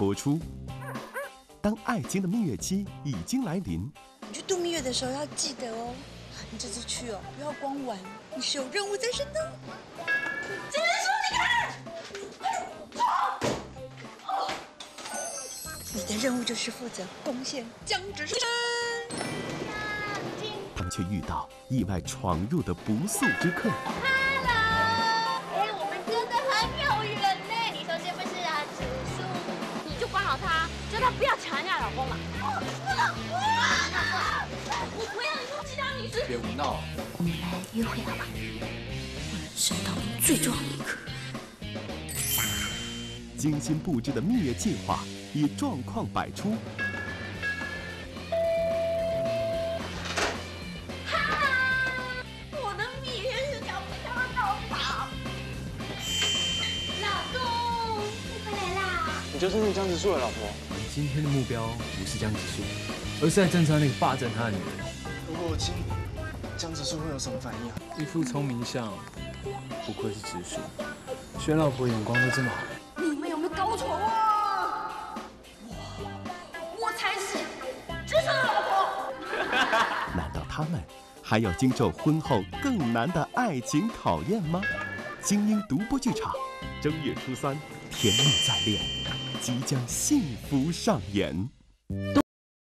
播出。当爱情的蜜月期已经来临，你去度蜜月的时候要记得哦，你这次去哦，不要光玩，你是有任务在身的。金莲叔，你看，你的任务就是负责攻陷江直山。他们却遇到意外闯入的不速之客。不要抢人家老公嘛。我不要你说其他女生。别胡闹！我们来约会好吧？我人生当中最重要的一刻。精心布置的蜜月计划已状况百出。我的蜜月是想不想到宝？老公，你回来啦！你就是那江直树的老婆。今天的目标不是江直树，而是在镇上那个霸占他的女人。如果我亲，江直树会有什么反应啊？一副聪明相，不愧是直树，选老婆眼光都这么好。你们有没有搞错啊？我我才是知识的老婆。难道他们还要经受婚后更难的爱情考验吗？精英独播剧场，正月初三，甜蜜再恋，即将幸福上演。